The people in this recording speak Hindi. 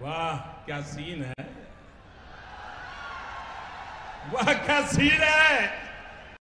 वाह क्या सीन है? वाह क्या सीन है?